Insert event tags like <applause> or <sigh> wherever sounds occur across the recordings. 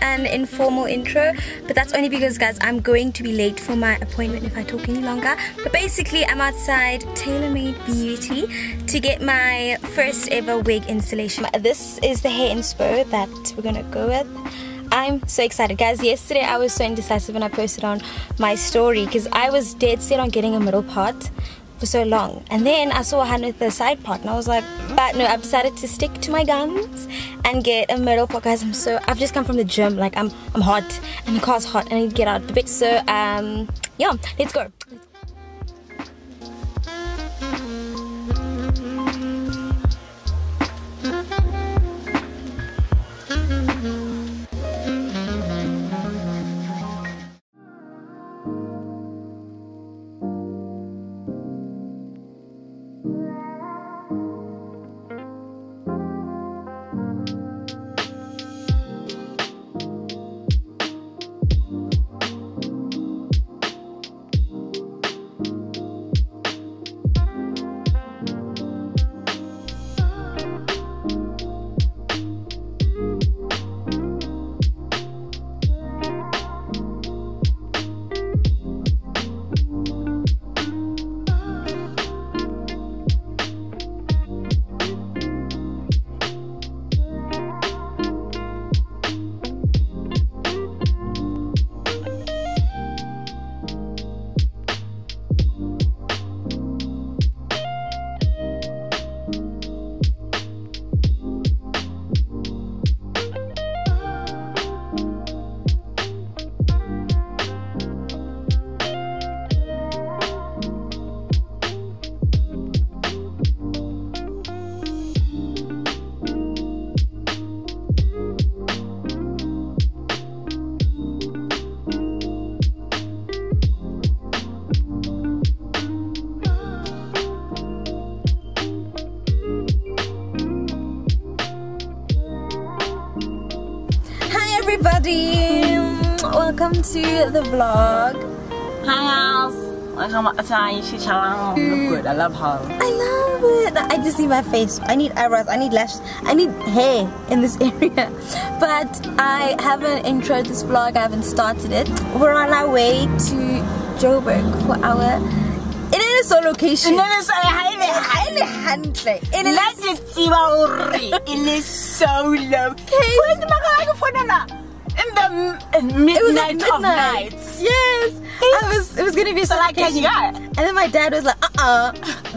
an informal intro, but that's only because, guys, I'm going to be late for my appointment if I talk any longer. But basically, I'm outside TaylorMade Beauty to get my first ever wig installation. This is the hair inspo that we're gonna go with. I'm so excited guys yesterday I was so indecisive when I posted on my story because I was dead set on getting a middle part for so long. And then I saw hand with the side part and I was like but no I've decided to stick to my guns and get a middle part guys. I'm so I've just come from the gym. Like I'm I'm hot and the car's hot and I need to get out a bit. So um yeah let's go. Hi everybody! Welcome to the vlog. Hi guys, welcome back to my YouTube channel. Look good, I love her. I love it. I just need my face. I need eyebrows. I need lashes. I need hair in this <laughs> area. But I haven't introed this vlog. I haven't started it. We're on our way to Joburg for our. It is a location. Sa e haele Highly hantle. It is. Nna ke tseba hore e so low. Wait, maka ke fonela in the m- It was midnight at of midnight. nights. Yes. I was. It was gonna be So so like, can you go? And then my dad was like, uh-uh,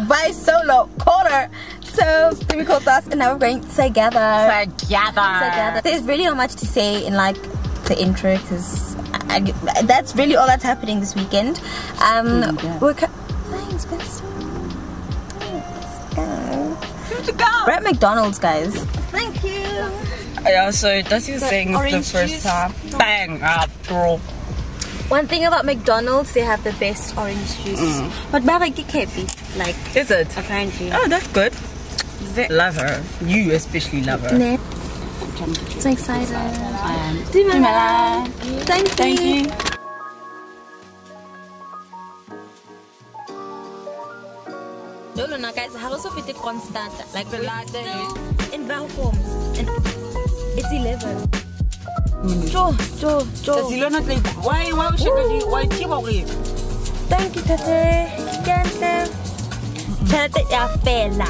buy solo, call her. So then we called us and now we're going together. Together. together. There's really not much to say in like the intro because that's really all that's happening this weekend. Um, yeah. we're co- thanks, bestie. Thanks, guys. Good to go. We're at McDonald's, guys. Thank you. Uh, yeah, so that's you saying it's the first juice. time. Bang up, bro. One thing about McDonald's, they have the best orange juice. Mm. But Baba happy, like Is it? apparently. Oh, that's good. Love her. You especially love her. Ne- So excited. Dimala. Thank you. Thank you. No, no, no, guys. How also fit constant? Like The we're ladder eh? still in Velforms. And it's 11. Jo, Jo, Jo. Silona play. Why why should you why keep away? Thank you, Tate. Kente. Tate ya fela.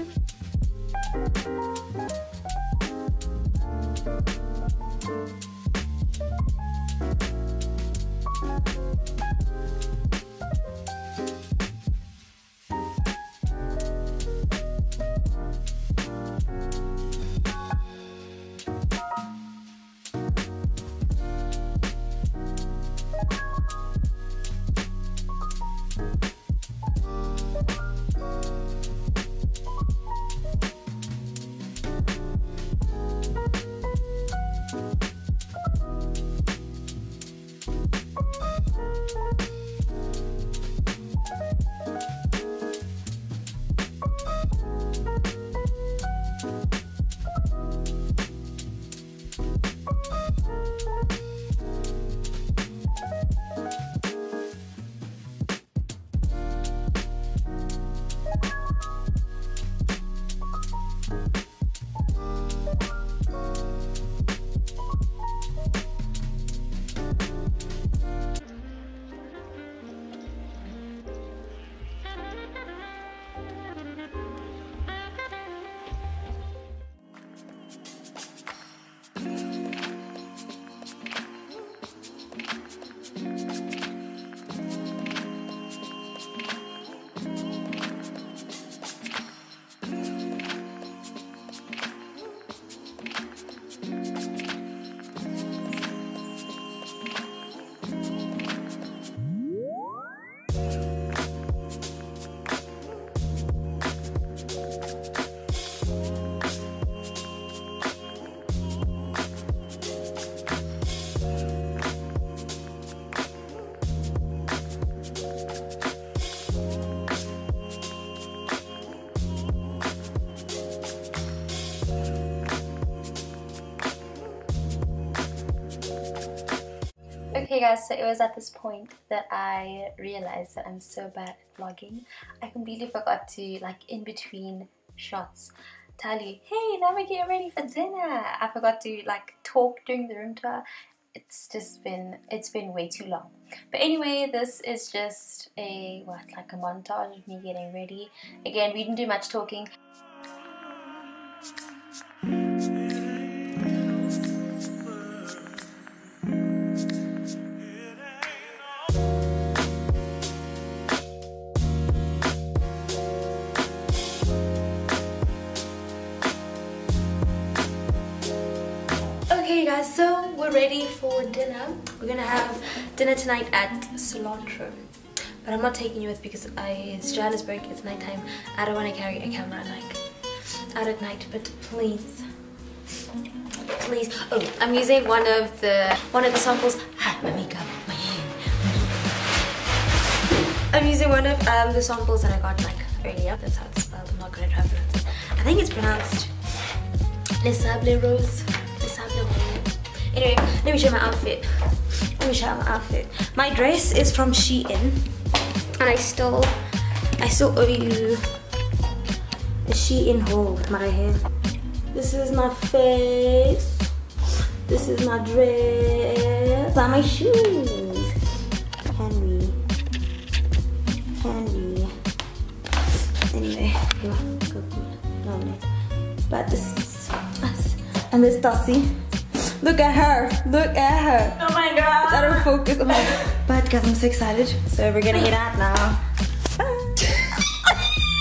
Guys, so it was at this point that I realized that I'm so bad at vlogging. I completely forgot to, like, in between shots, tell you, hey, now we're getting ready for dinner. I forgot to, like, talk during the room tour. It's just been, it's been way too long. But anyway, this is just a, what, like a montage of me getting ready. Again, we didn't do much talking. Guys, so we're ready for dinner. We're gonna have dinner tonight at Cilantro. But I'm not taking you with because I, it's Johannesburg, it's nighttime. I don't want to carry a camera like out at night, but please. Please. Oh, I'm using one of the one of the samples. Hi, my makeup, my hair. I'm using one of um, the samples that I got like earlier. That's how it's spelled. I'm not gonna try to pronounce it. I think it's pronounced Les Sable Rose. Anyway, let me show my outfit. Let me show my outfit. My dress is from Shein, and I still, I still owe you a Shein haul. My hair. This is my face. This is my dress. And my shoes. Henry. Henry. Anyway. But this is us. And this Dusty. Look at her. Look at her. Oh my It's god. out of focus. God. <laughs> But guys, I'm so excited. So we're gonna head out now. what?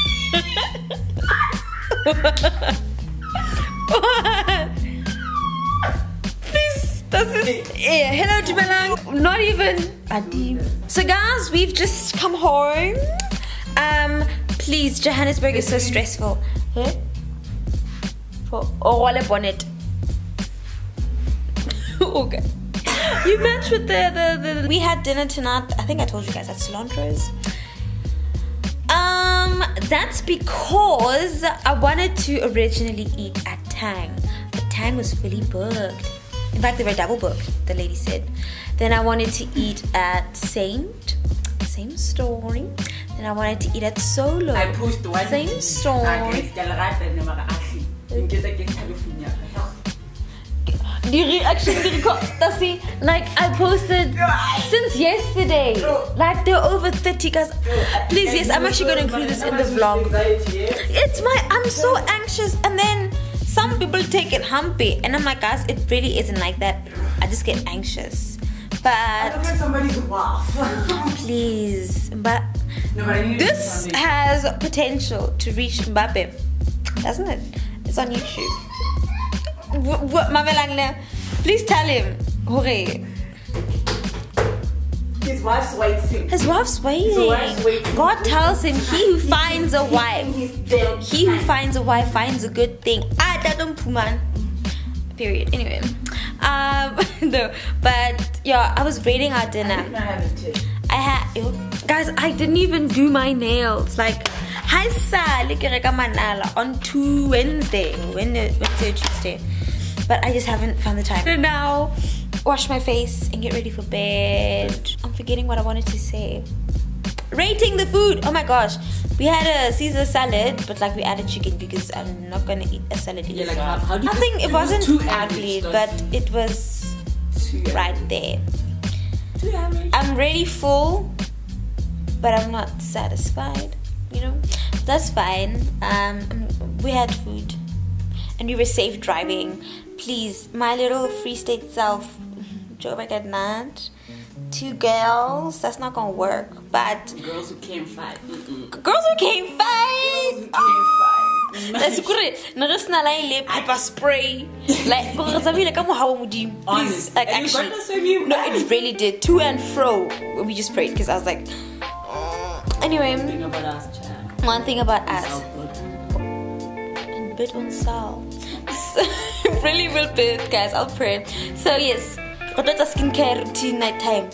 This, ist, yeah, hello Jubalang. Not even Adim. So guys, we've just come home. Um, please, Johannesburg is so stressful. Huh? For all a bonnet. Okay. You match with the, the, the. We had dinner tonight. I think I told you guys at Cilantro's. Um, that's because I wanted to originally eat at Tang, but Tang was fully booked. In fact, they were double booked. The lady said. Then I wanted to eat at Saint. Same story. Then I wanted to eat at Solo. I post one. Same story. The reaction the record see like i posted since yesterday. Like they're over 30 guys. Please yes i'm actually going to include this in the vlog. It's my i'm so anxious. And then some people take it humpy. And i'm like guys it really isn't like that. I just get anxious. I but look like somebody's wife. please. But No, but this has potential to reach Mbappe, doesn't it? It's on YouTube. Mamelangna, please tell him. Hore. His wife's waiting. His wife's waiting. wife's waiting. God tells him, He who finds a wife, he who finds a wife finds a good thing. Ah, dadum puman. Period. Anyway, um, <laughs> no, but yeah, I was rating our dinner. I have a tip. I had guys, I didn't even do my nails. Like hi sale ke reka manala on two Wednesday. Wednesday, Tuesday. But I just haven't found the time. So now wash my face and get ready for bed. I'm forgetting what I wanted to say. Rating the food. Oh my gosh. We had a Caesar salad, but like we added chicken because I'm not gonna eat a salad. Yeah, like how, how do you Nothing, it wasn't ugly, but it was right there. I'm really full, but I'm not satisfied. You know, that's fine. Um, we had food, and we were safe driving. Please, my little free state self, drove like at night. Two girls, that's not gonna work. But Girls who came fight. Mm-mm. girls who came Girls fight. who came fight. That's good. Narisna like le pepper spray. <laughs> Like go re tsamaile ka moha wa modimo. Please, like And you got actually. No, it really did. To and fro. We just prayed because I was like, Anyway, Thing about us, child. one thing about us. And bid on Sal. really will bid, guys. I'll pray. So yes, but that's a skincare routine night time.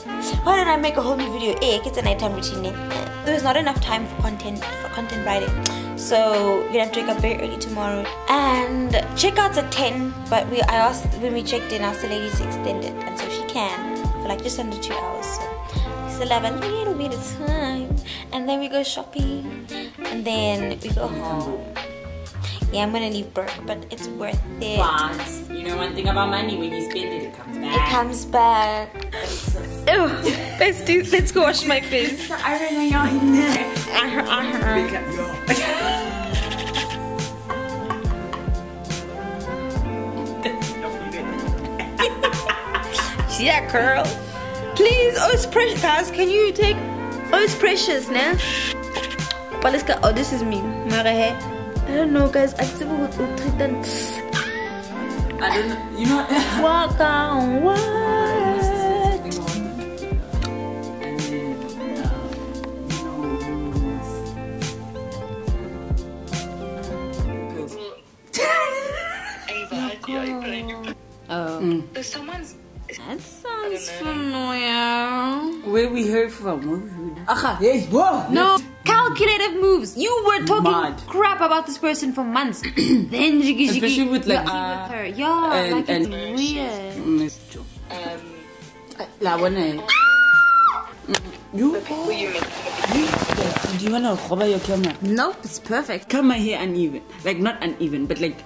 Why did I make a whole new video? Eh, it's a nighttime routine. eh? There's not enough time for content for content writing, so we're gonna have to wake up very early tomorrow. And checkout's at ten, but we I asked when we checked in, asked the lady to extend it, and so she can for like just under two hours. So it's 11 little bit of time. And then we go shopping. And then we go home. Yeah i'm gonna leave Burke, but it's worth it. But you know one thing about money, when you spend it, it comes back. it comes back. Ew, let's do let's go wash my face. I don't know you're in there. Pick up your- see that curl please oh it's precious. Guys can you take oh it's precious nah but let's go. Oh this is me. Mara hair. i don't know guys. I still would treat them. I don't know. You know what? <laughs> walk on what? And <laughs> then, oh. oh. Mm. Someone's That sounds familiar. Where we heard from? Where? Aha, yes, whoa! No, calculative moves. You were talking Mad. crap about this person for months. <clears throat> then jiggy jiggy. Especially with, like, you're uh, with her. Yeah, and- like it's and- weird. It's true. um La one. You? people you met. Do you wanna cover your camera? Nope, it's perfect. Cut here hair uneven. Like not uneven, but like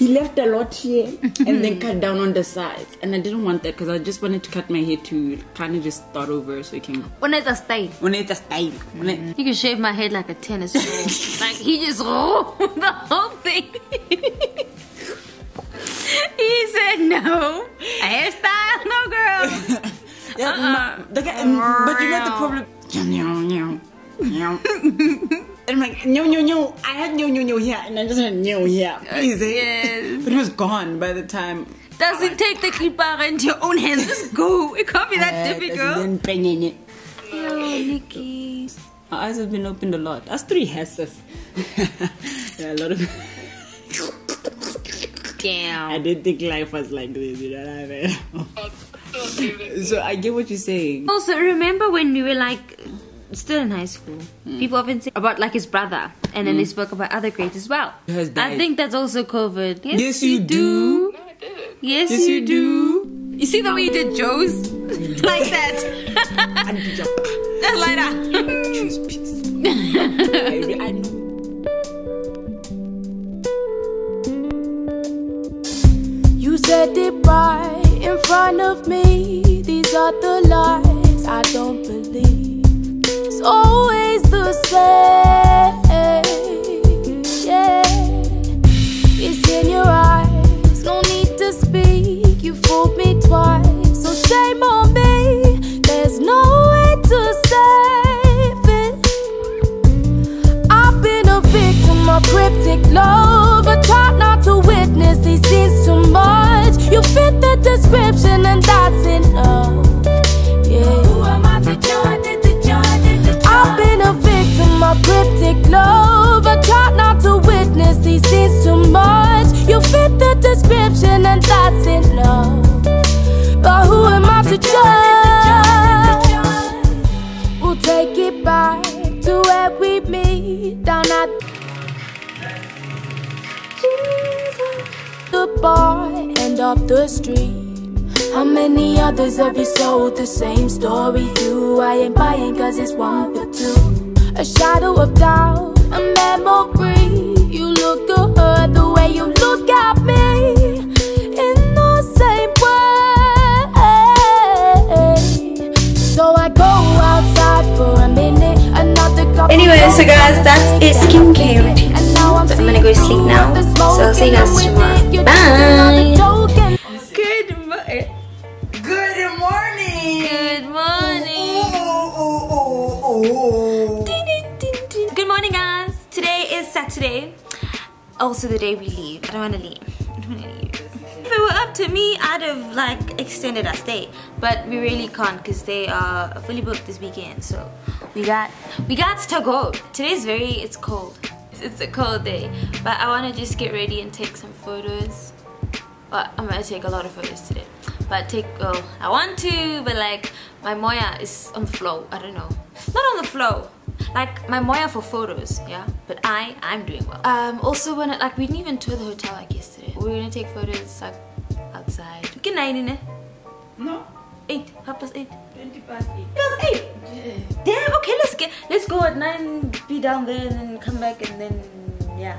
he left a lot here and then <laughs> cut down on the sides. And I didn't want that because I just wanted to cut my hair to kind of just start over so it can When it's a style. when it's a style. When it, He could shave my head like a tennis ball. <laughs> like he just rolled the whole thing. <laughs> he said no. Hairstyle, no girl. yeah, ma- uh-uh. the guy- um, but you know the problem. <laughs> And I'm like, no, no, no. I had no, no, no here, and I just had no here. Please, eh? Yes. But it was gone by the time. Doesn't take the clipper into your own hands. Just go. It can't be that Uh, difficult. Then. Yo, Nikki. My eyes have been opened a lot. That's three hesses. <laughs> yeah, a lot of. Damn. I didn't think life was like this, you know what I mean? <laughs> so I get what you're saying. Also, remember when we were like still in high school? Hmm. People often say about like his brother, and then they hmm. spoke about other grades as well. I think that's also COVID. Yes, Yes, you do. No, I didn't. Yes, Yes, you, you do. You see the way you did Joe's <laughs> like that. Just like that. Choose peace. I, I know. You said it right in front of me. These are the lies I don't believe. It's always the same. Yeah, it's in your eyes. No need to speak. You fooled me twice, so shame on me. There's no way to save it. I've been a victim of cryptic love. I try not to witness these scenes too much. You fit the description, and that's enough. Of cryptic love. I try not to witness these scenes too much. You fit the description, and that's enough. But who am I to judge? We'll take it back to where we meet down at the bar and up the street. How many others have you sold the same story You, I ain't buying cause it's one for two. A shadow of doubt, a memory. You look at her the way you look at me. In the same way. So I go outside for a minute, another cup Anyway, so guys, that's it, skincare feeling it. And now I'm So I'm gonna go sleep now. So I'll see you guys tomorrow. with it, you're Bye. Also, the day we leave. I don't want to leave. I don't want to leave. The it were up to me, I'd have like extended our stay, but we really can't because they are fully booked this weekend. So we got we got to go. Today's very it's cold. It's a cold day, but I want to just get ready and take some photos. Well, I'm gonna take a lot of photos today, but take oh I want to, but like my moya is on the flow. I don't know, not on the flow like my moya for photos yeah? But i i'm doing well. Um also when it, like we didn't even tour the hotel like yesterday. We were gonna take photos like outside. Good night in it No. eight half past eight. 20 past 8. past eight. Damn okay let's get let's go at nine be down there and then come back and then yeah.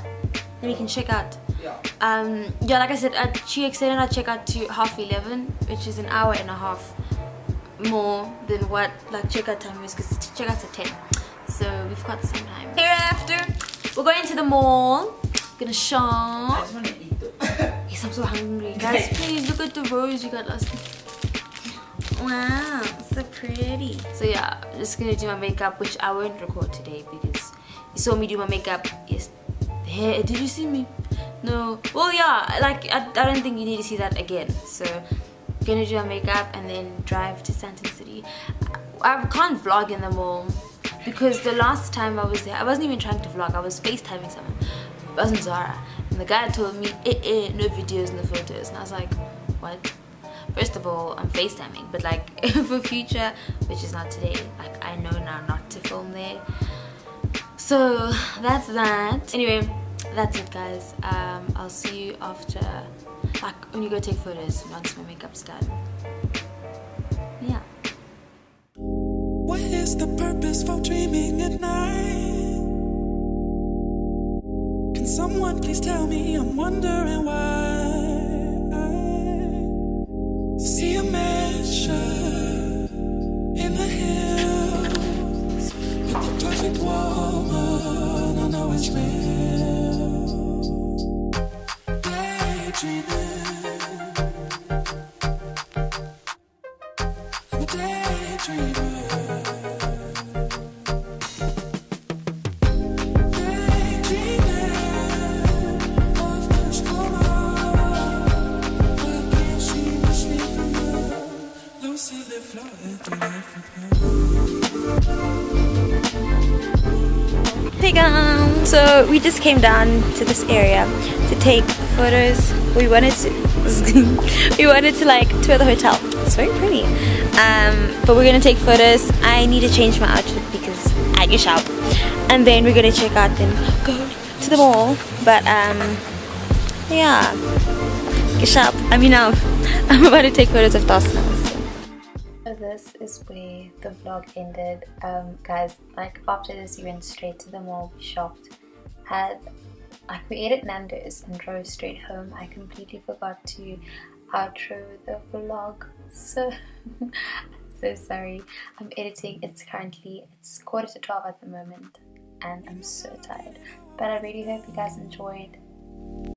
Then we can check out. Yeah. um yeah like i said uh, she extended our checkout to half 11 which is an hour and a half more than what like checkout time is because checkout's at 10 so we've got some time. Hereafter we're going to the mall. Gonna shop. I just want to eat though. <laughs> yes i'm so hungry. Guys please look at the rose you got last wow so pretty. So yeah I'm just gonna do my makeup which i won't record today because you saw me do my makeup yes hey, did you see me? No. Well yeah like I, I don't think you need to see that again. So gonna do my makeup and then drive to Sandton City. I, I can't vlog in the mall because the last time I was there I wasn't even trying to vlog I was FaceTiming someone. It wasn't Zara. And the guy told me eh, eh, no videos no photos. And I was like what? First of all I'm FaceTiming but like <laughs> for future which is not today like I know now not to film there. So that's that. Anyway that's it guys. Um i'll see you after like when you go take photos once my makeup's done is the purpose for dreaming at night? Can someone please tell me? I'm wondering why. See a mansion in the hills with the perfect woman. I know it's real. So we just came down to this area to take photos. We wanted to <laughs> we wanted to like tour the hotel. It's very pretty. Um but we're gonna take photos. I need to change my outfit because i get shop and then we're gonna check out and go to the mall. But um yeah. Get i mean now <laughs> i'm about to take photos of Dawson. So this is where the vlog ended. Um, guys, like after this, we went straight to the mall, we shopped, had ate at Nando's and drove straight home. I completely forgot to outro the vlog, so <laughs> so sorry. I'm editing. It's currently it's quarter to twelve at the moment, and I'm so tired. But I really hope you guys enjoyed